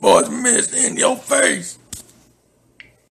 Boys missed in your face.